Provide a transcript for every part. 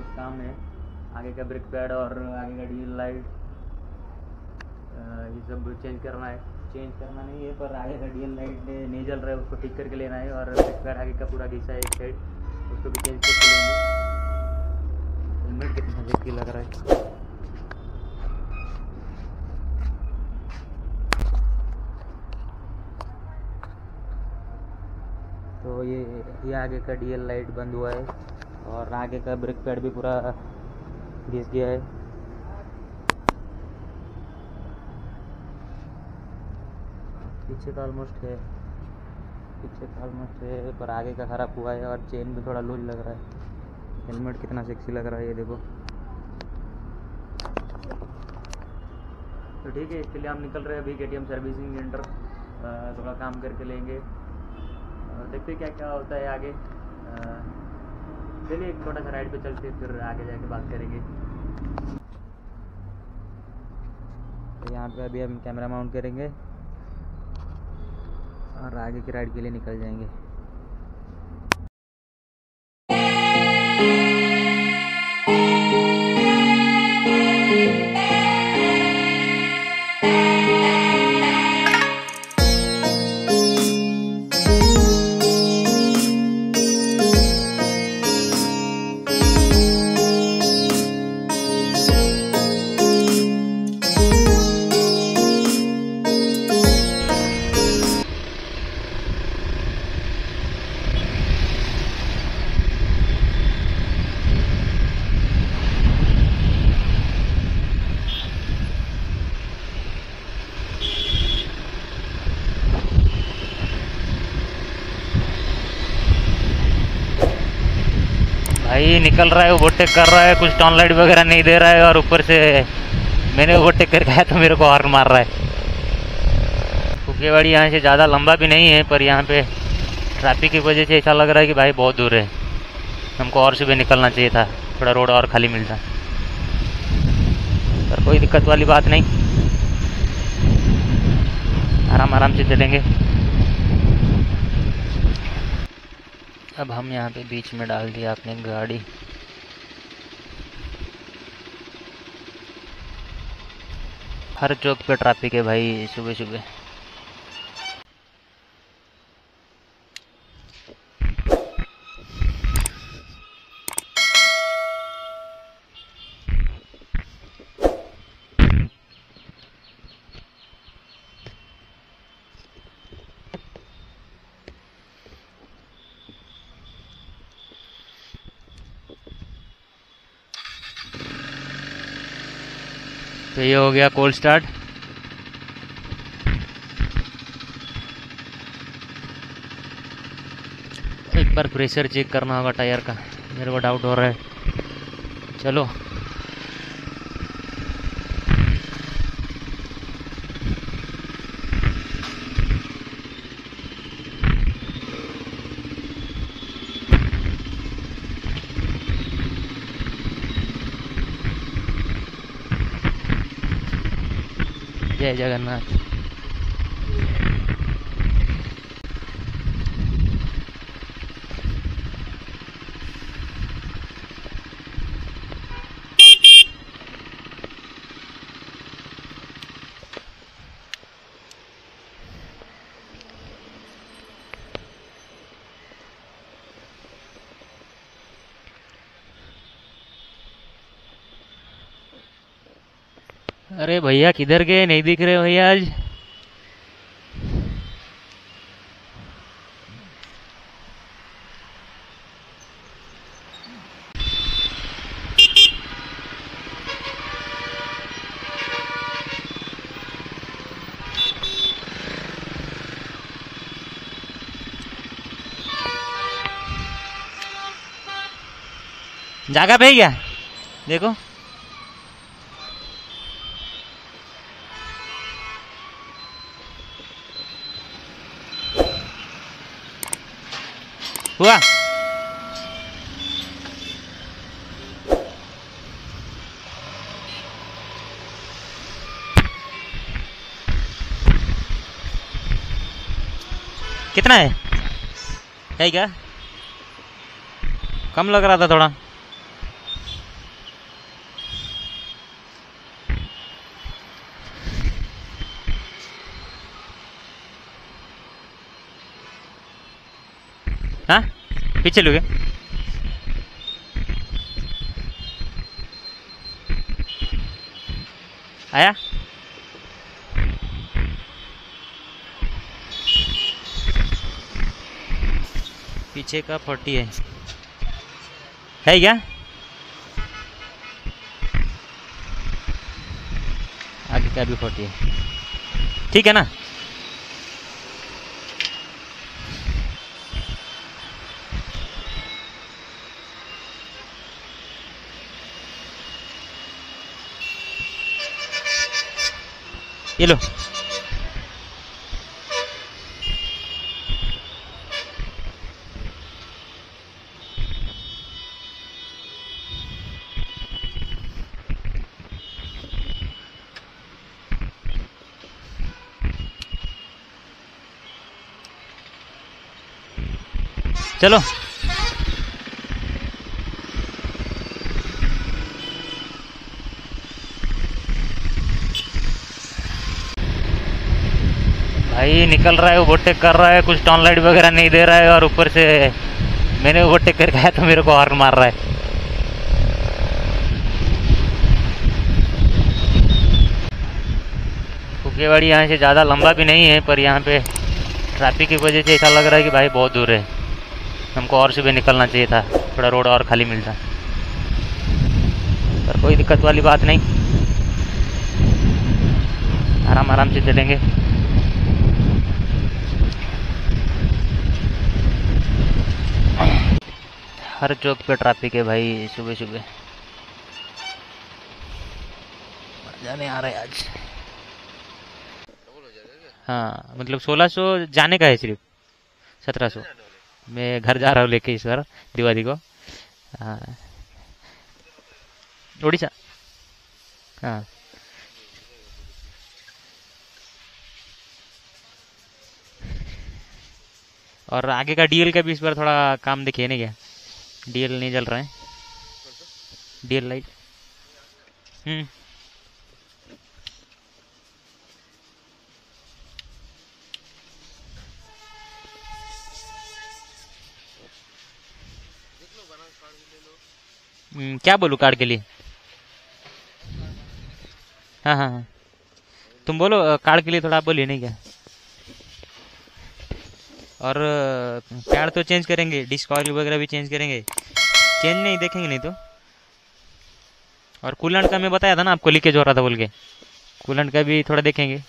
कुछ काम है। आगे का ब्रेक पैड और आगे का डील लाइट ये सब चेंज करना है। चेंज करना नहीं है, पर आगे का डील लाइट नहीं जल रहा है, उसको ठीक करके लेना है और ब्रेक पैड आगे का पूरा घिसा है एक साइड उसको भी चेंज करके लेंगे हेलमेट कितना देखिए लग रहा है। तो ये ये आगे का डीएल लाइट बंद हुआ है। और आगे का ब्रेक पैड भी पूरा घिस गया है। पीछे का ऑलमोस्ट है। पीछे का ऑलमोस्ट है, पर आगे का ख़राब हुआ है और चेन भी थोड़ा लूज लग रहा है। हेलमेट कितना सेक्सी लग रहा है ये देखो। तो ठीक है, इसके लिए हम निकल रहे हैं अभी के टी एम सर्विसिंग सेंटर थोड़ा काम करके लेंगे। देखते क्या क्या होता है आगे। चलिए एक छोटा सा राइड पे चलते हैं, फिर आगे जाके बात करेंगे। तो यहाँ पे अभी हम कैमरा माउंट करेंगे और आगे की राइड के लिए निकल जाएँगे। भाई, निकल रहा है ओवरटेक कर रहा है, कुछ टॉन लाइट वगैरह नहीं दे रहा है और ऊपर से मैंने ओवरटेक करके आया तो मेरे को हॉर्न मार रहा है। फुकेवाड़ी यहाँ से ज़्यादा लंबा भी नहीं है, पर यहाँ पे ट्रैफ़िक की वजह से ऐसा लग रहा है कि भाई बहुत दूर है। हमको और सुबह निकलना चाहिए था, थोड़ा रोड और खाली मिलता। पर कोई दिक्कत वाली बात नहीं। आराम आराम से चलेंगे। अब हम यहाँ पे बीच में डाल दिया आपने गाड़ी। हर चौक पे ट्रैफ़िक है भाई सुबह सुबह तो ये हो गया कोल्ड स्टार्ट एक बार प्रेशर चेक करना होगा टायर का, मेरे को डाउट हो रहा है। चलो। जय जगन्नाथ अरे भैया किधर गए? नहीं दिख रहे भैया आज? जागा पे क्या? देखो। हुआ कितना है? है क्या? कम लग रहा था थोड़ा हाँ पीछे लोगे आया? पीछे का फोर्टी है। है क्या? आगे का भी फोर्टी है। ठीक है ना? ये लो। चलो। भाई, निकल रहा है ओवरटेक कर रहा है, कुछ टॉन लाइट वगैरह नहीं दे रहा है और ऊपर से मैंने ओवरटेक करके आया तो मेरे को हॉर्न मार रहा है। फुकेवाड़ी यहाँ से ज़्यादा लंबा भी नहीं है, पर यहाँ पे ट्रैफ़िक की वजह से ऐसा लग रहा है कि भाई बहुत दूर है। हमको और सुबह निकलना चाहिए था, थोड़ा रोड और खाली मिलता पर कोई दिक्कत वाली बात नहीं। आराम आराम से चलेंगे। हर चौक पे ट्रैफ़िक है भाई, सुबह सुबह। मज़ा नहीं आ रहा है आज। हाँ मतलब सोलह सौ जाने का है सिर्फ़। सत्रह सौ। मैं घर जा रहा हूँ लेके इस बार, दिवाली को। हाँ। उड़ीसा हाँ। और आगे का डीएल का भी इस बार थोड़ा काम देखिए ना क्या? डीएल नहीं जल रहा है। डीएल लाइट हम्म। हम्म, क्या बोलूँ कार्ड के लिए? हाँ हाँ हाँ। तुम बोलो कार्ड के लिए थोड़ा आप बोलिए नहीं क्या? और पैड तो चेंज करेंगे डिस्क ऑयल वगैरह भी चेंज करेंगे। चेंज नहीं, देखेंगे नहीं तो। और कूलेंट का मैं बताया था ना, आपको लीकेज हो रहा था बोल के। कूलेंट का भी थोड़ा देखेंगे।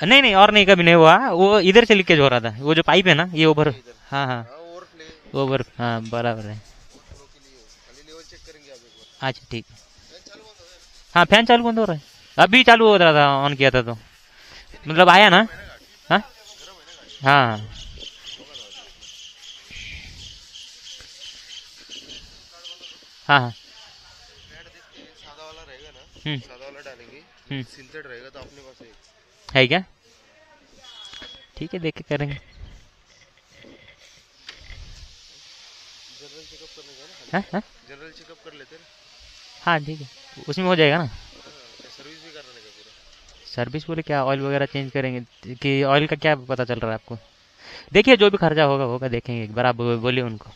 नहीं नहीं, और नहीं, कभी नहीं हुआ। वो इधर से लीकेज हो रहा था। वो जो पाइप है ना, ये ओवर हाँ हाँ। ओवर हाँ बराबर है। अच्छा ठीक। है हाँ फ़ैन चालू बंद हो रहा है। अभी चालू हो रहा था ऑन किया था तो। मतलब आया ना? हाँ। हाँ हाँ। हम्म। हम्म। तो है क्या? ठीक है देख के करेंगे। जनरल चेकअप हाँ हाँ। जनरल चेकअप कर लेते हैं हाँ ठीक है। उसमें हो जाएगा ना सर्विस भी करने का पूरा सर्विस बोले क्या ऑयल वगैरह चेंज करेंगे? कि ऑयल का क्या पता चल रहा है आपको? देखिए, जो भी खर्चा होगा होगा, देखेंगे एक बार, आप बोलिए उनको।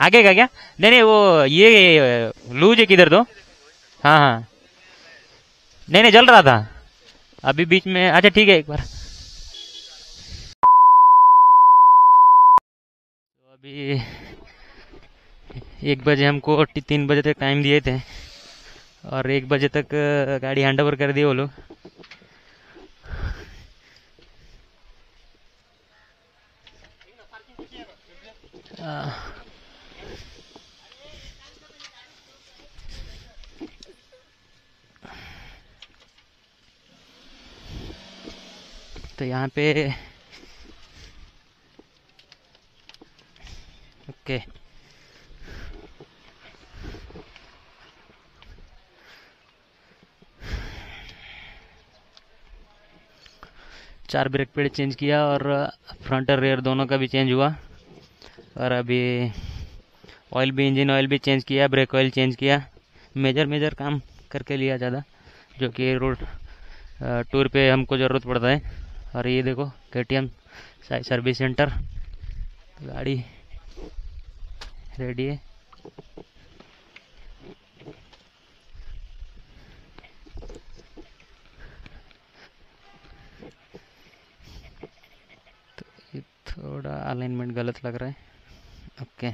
आगे का क्या? नहीं नहीं, वो ये लूज है किधर तो हाँ हाँ। नहीं नहीं, जल रहा था। अभी बीच में अच्छा ठीक है, एक बार तो अभी एक बजे हमको तीन बजे तक टाइम दिए थे और एक बजे तक गाड़ी हैंड ओवर कर दी वो लोग। तो यहाँ पे ओके चार ब्रेक पेड चेंज किया और फ्रंट और रेयर दोनों का भी चेंज हुआ। और अभी ऑयल भी, इंजन ऑयल भी चेंज किया, ब्रेक ऑयल चेंज किया। मेजर मेजर काम करके लिया ज़्यादा, जो कि रोड टूर पे हमको ज़रूरत पड़ता है। और ये देखो K T M service centre गाड़ी रेडी है तो ये थोड़ा अलाइनमेंट गलत लग रहा है। ओके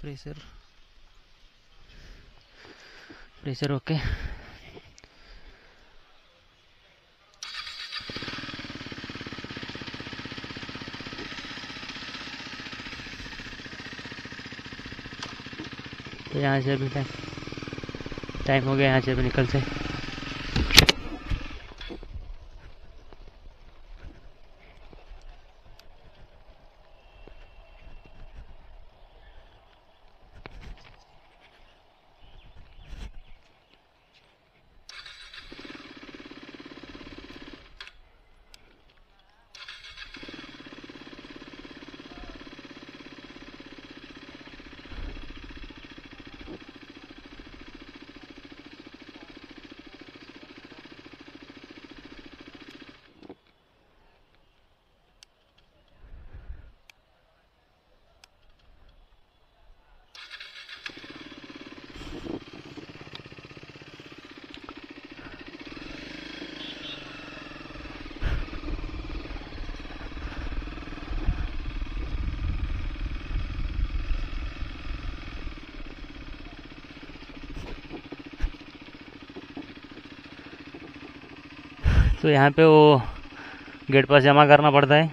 प्रेशर प्रेशर ओके तो यहाँ से अभी टाइम टाइम हो गया यहाँ से निकल निकलते तो यहाँ पे वो गेट पास जमा करना पड़ता है।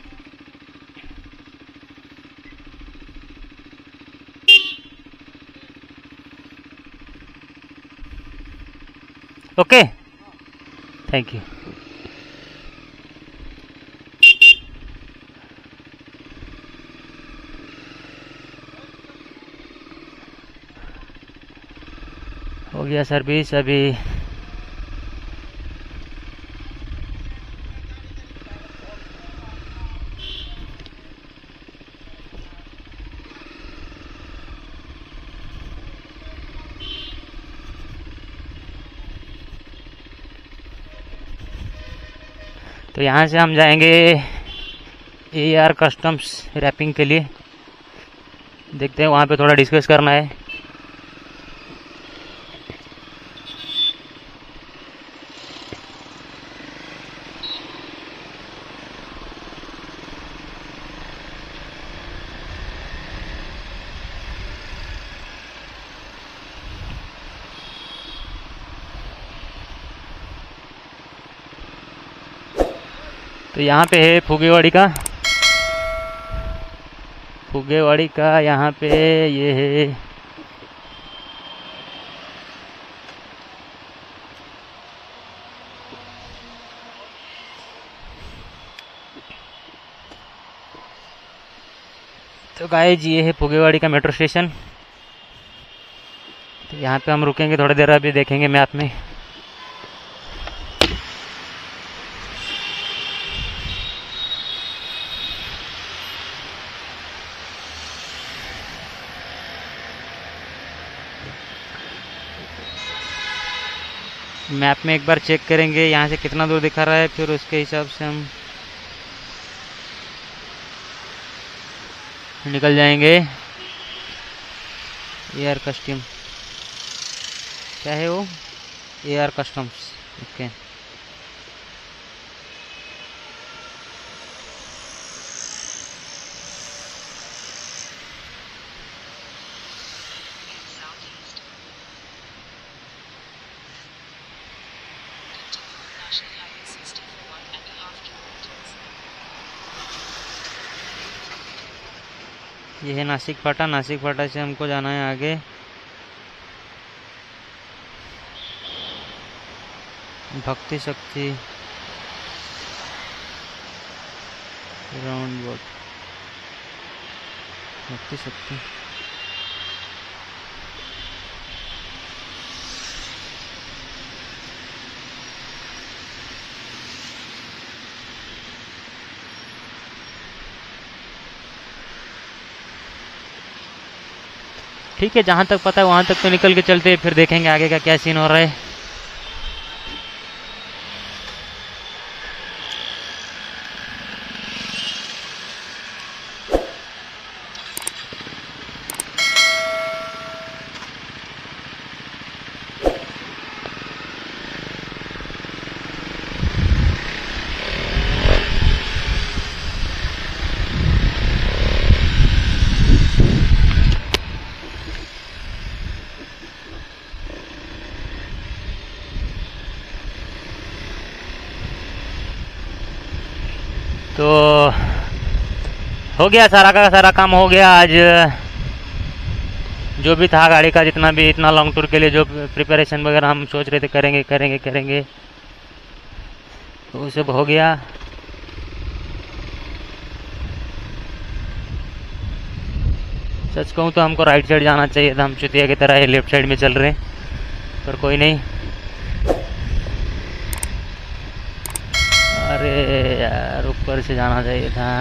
ओके। थैंक यू हो गया सर्विस, अभी तो यहाँ से हम जाएँगे ए आर कस्टम्स रैपिंग के लिए। देखते हैं वहाँ पे थोड़ा डिस्कस करना है। तो यहाँ पे है फुगेवाड़ी का। फुगेवाड़ी का यहाँ पे ये है। तो गाइज़ ये है फुगेवाड़ी का मेट्रो स्टेशन तो यहाँ पे हम रुकेंगे, थोड़ी देर अभी देखेंगे मैप में। मैप में एक बार चेक करेंगे, यहाँ से कितना दूर दिखा रहा है, फिर उसके हिसाब से हम निकल जाएँगे। ए आर कस्टम क्या है वो? ए आर कस्टम्स ओके ये है नासिक फाटा नासिक फाटा से हमको जाना है आगे। भक्ति शक्ति। राउंड वर्ड भक्ति शक्ति। ठीक है, जहाँ तक पता है वहाँ तक तो निकल के चलते फिर देखेंगे आगे का क्या सीन हो रहा है तो हो गया सारा का सारा काम हो गया आज। जो भी था गाड़ी का, जितना भी, इतना लॉन्ग टूर के लिए जो प्रिपरेशन वगैरह हम सोच रहे थे, करेंगे करेंगे करेंगे तो वो सब हो गया। सच कहूँ तो हमको राइट साइड जाना चाहिए था, हम चुतिया की तरह लेफ़्ट साइड में चल रहे हैं, पर कोई नहीं। अरे यार, ऊपर से जाना चाहिए था।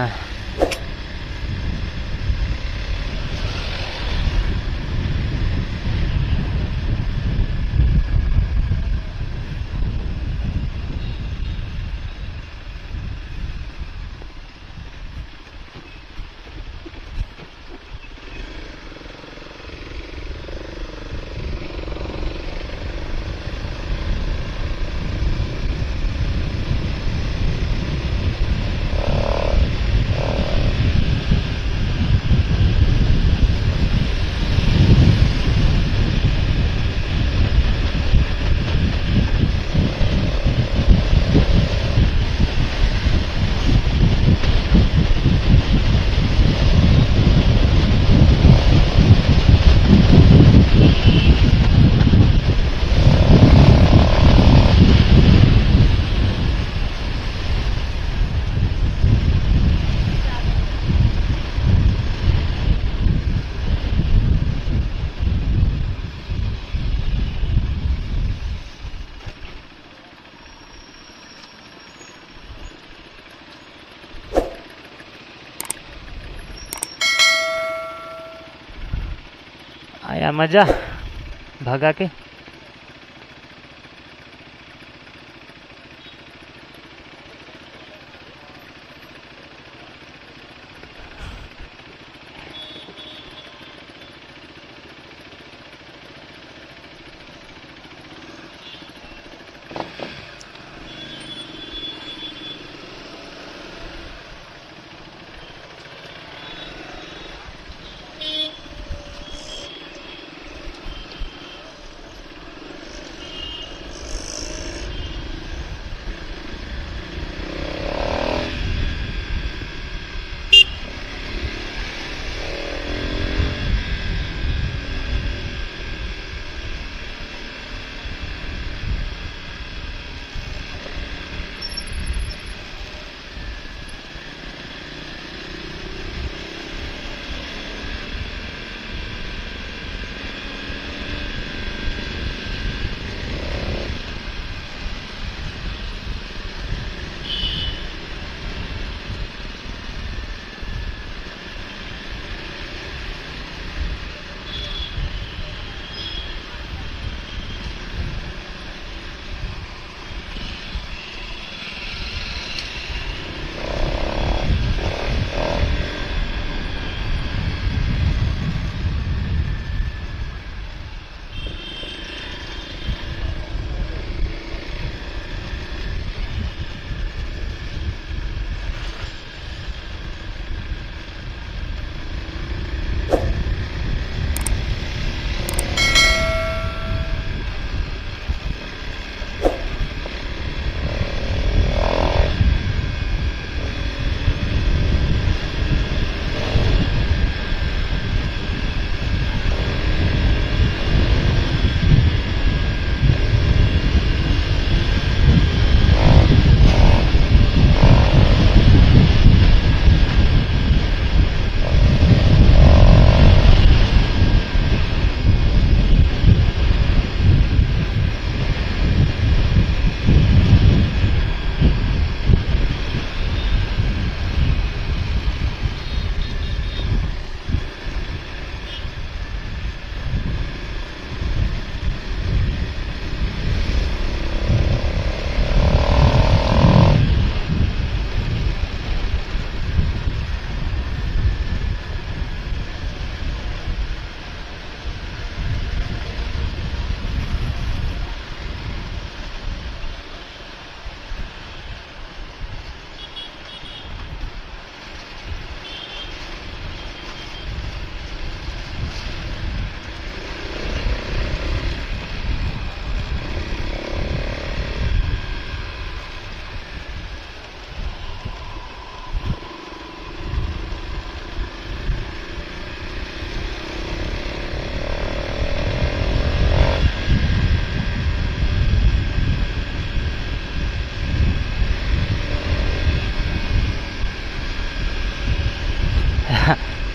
आया मज़ा। भगा के।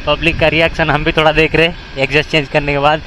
पब्लिक का रिएक्शन हम भी थोड़ा देख रहे हैं। एग्जस्ट चेंज करने के बाद।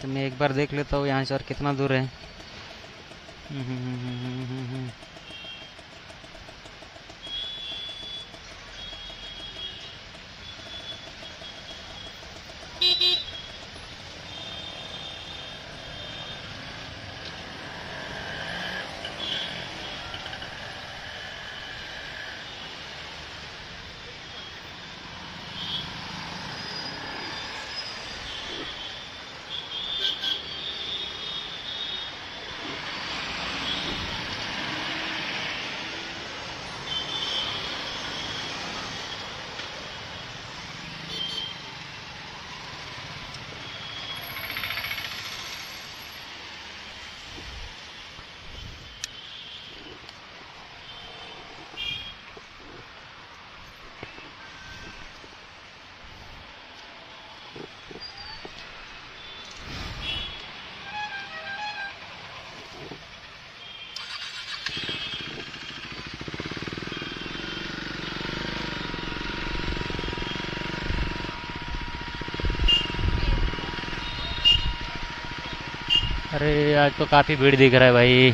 तो मैं एक बार देख लेता हूँ यहाँ से और कितना दूर है। अरे आज तो काफ़ी भीड़ दिख रहा है भाई।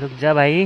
रुक जा भाई।